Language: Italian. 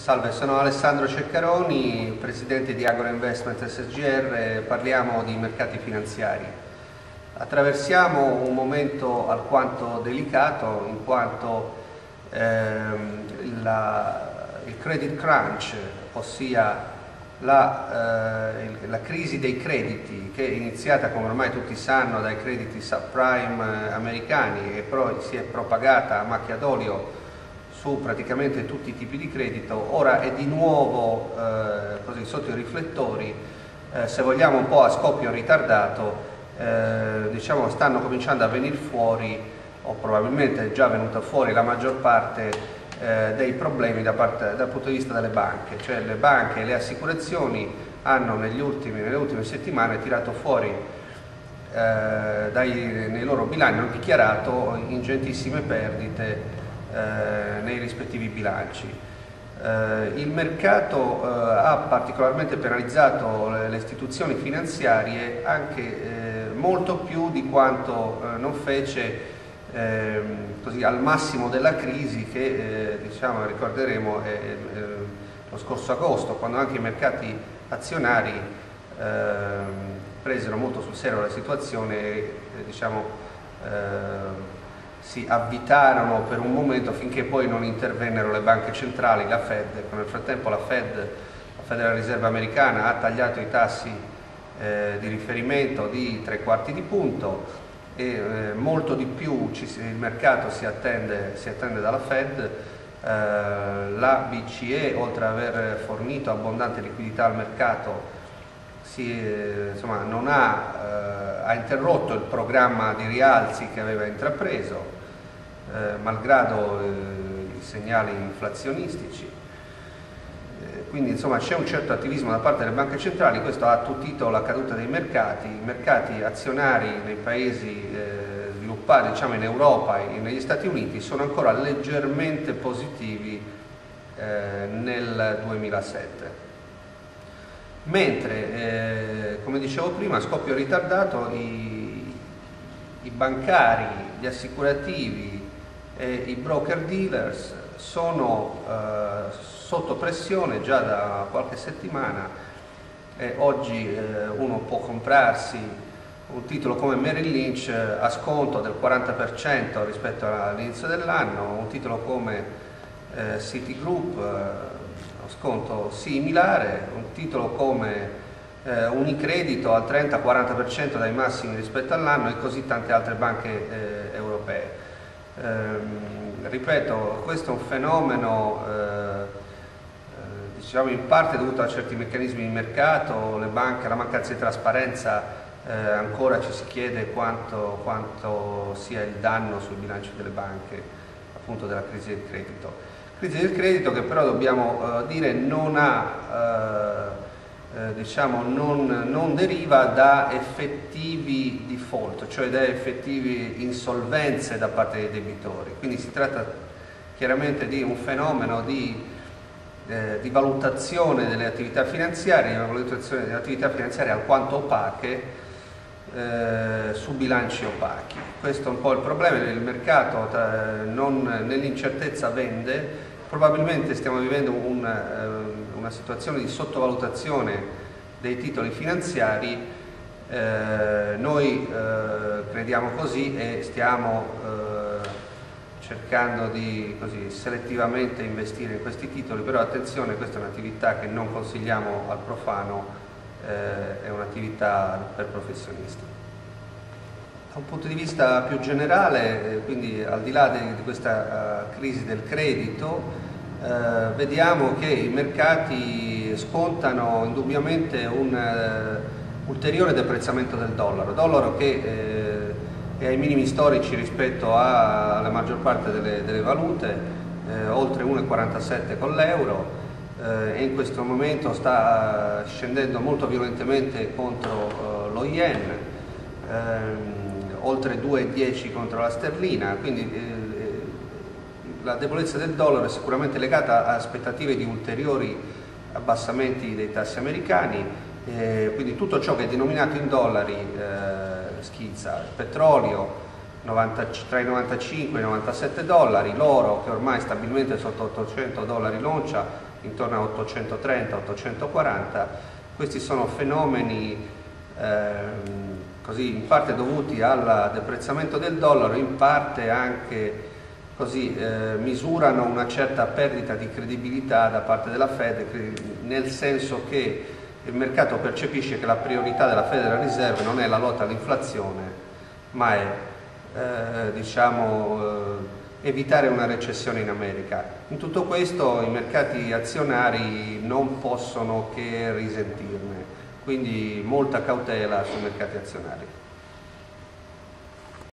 Salve, sono Alessandro Ceccaroni, presidente di Agro Investment SGR, parliamo di mercati finanziari. Attraversiamo un momento alquanto delicato in quanto ehm, la, il credit crunch, ossia la, eh, la, crisi dei crediti che è iniziata come ormai tutti sanno dai crediti subprime eh, americani e poi si è propagata a macchia d'olio su praticamente tutti i tipi di credito, ora è di nuovo eh, così, sotto i riflettori, eh, se vogliamo un po' a scoppio ritardato, eh, diciamo stanno cominciando a venire fuori, o probabilmente è già venuta fuori la maggior parte eh, dei problemi da parte, dal punto di vista delle banche, cioè le banche e le assicurazioni hanno ultimi, nelle ultime settimane tirato fuori eh, dai, nei loro bilanci, hanno dichiarato ingentissime perdite eh, nei rispettivi bilanci. Eh, il mercato eh, ha particolarmente penalizzato le, le istituzioni finanziarie anche eh, molto più di quanto eh, non fece ehm, così, al massimo della crisi che diciamo, ricorderemo lo scorso agosto quando anche i mercati azionari ehm, presero molto sul serio la situazione e diciamo, si avvitarono per un momento finché poi non intervennero le banche centrali, la Fed, nel frattempo la Fed, la Federal Riserva americana, ha tagliato i tassi eh, di riferimento di tre quarti di punto e eh, molto di più ci, il mercato si attende, si attende dalla Fed. Eh, la BCE, oltre ad aver fornito abbondante liquidità al mercato, si, eh, insomma, non ha, eh, ha, interrotto il programma di rialzi che aveva intrapreso, eh, malgrado eh, i segnali inflazionistici. Eh, quindi insomma c'è un certo attivismo da parte delle banche centrali, questo ha attutito la caduta dei mercati, i mercati azionari nei paesi eh, sviluppati, diciamo in Europa e negli Stati Uniti, sono ancora leggermente positivi nel 2007 mentre, eh, come dicevo prima, a scoppio ritardato i, i, bancari, gli assicurativi e i broker dealers sono eh, sotto pressione già da qualche settimana e oggi eh, uno può comprarsi un titolo come Merrill Lynch a sconto del 40% rispetto all'inizio dell'anno, un titolo come eh, Citigroup eh, sconto similare, un titolo come eh, Unicredito al 30-40% dai massimi rispetto all'anno e così tante altre banche eh, europee. Ehm, ripeto, questo è un fenomeno eh, eh, diciamo in parte dovuto a certi meccanismi di mercato, banche, la mancanza di trasparenza eh, ancora ci si chiede quanto, quanto sia il danno sui bilanci delle banche appunto della crisi del credito. Crisi del credito che però dobbiamo uh, dire non, ha, uh, eh, diciamo, non, non, deriva da effettivi default, cioè da effettivi insolvenze da parte dei debitori. Quindi si tratta chiaramente di un fenomeno di, eh, di valutazione delle attività finanziarie, una valutazione delle attività finanziarie alquanto opache eh, su bilanci opachi. Questo è un po' il problema, il mercato nell'incertezza vende, probabilmente stiamo vivendo un, eh, una situazione di sottovalutazione dei titoli finanziari, eh, noi eh, crediamo così e stiamo eh, cercando di così, selettivamente investire in questi titoli, però attenzione, questa è un'attività che non consigliamo al profano, eh, è un'attività per professionisti. Da un punto di vista più generale, eh, quindi al di là di, di questa uh, crisi del credito, uh, vediamo che i mercati scontano indubbiamente un uh, ulteriore deprezzamento del dollaro, dollaro che è ai minimi storici rispetto alla maggior parte delle, delle valute, oltre 1,47 con l'euro e in questo momento sta scendendo molto violentemente contro lo yen. Ehm, oltre 2,10 contro la sterlina, quindi eh, eh, la debolezza del dollaro è sicuramente legata a aspettative di ulteriori abbassamenti dei tassi americani, eh, quindi tutto ciò che è denominato in dollari eh, schizza, petrolio, 90, tra i 95 e i 97 dollari, l'oro che ormai stabilmente è sotto 800 dollari l'oncia, intorno a 830-840, questi sono fenomeni eh, così, in parte dovuti al deprezzamento del dollaro, in parte anche così, eh, misurano una certa perdita di credibilità da parte della Fed, nel senso che il mercato percepisce che la priorità della Federal Reserve non è la lotta all'inflazione, ma è eh, diciamo, eh, evitare una recessione in America. In tutto questo i mercati azionari non possono che risentirne, quindi molta cautela sui mercati azionari.